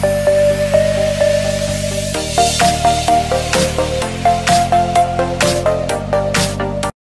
Thank you.